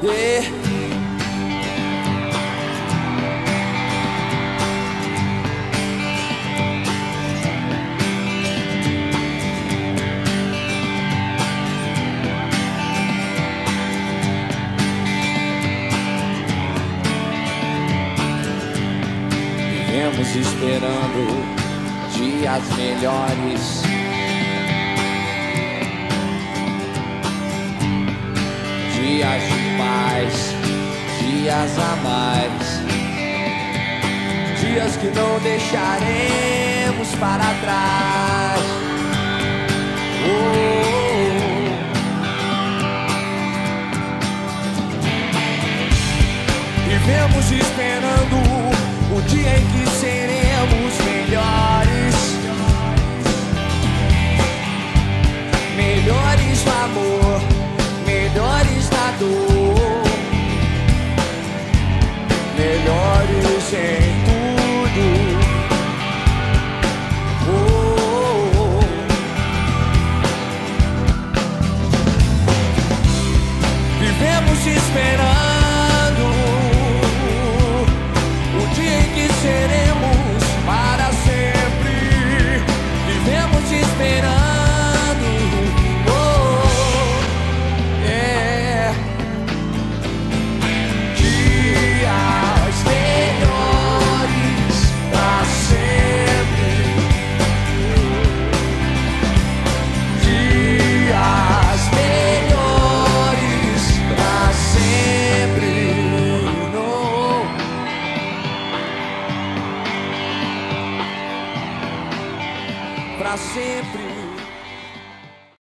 Yeah. Vivemos esperando dias melhores dias de paz, dias a mais, dias que não deixaremos para trás.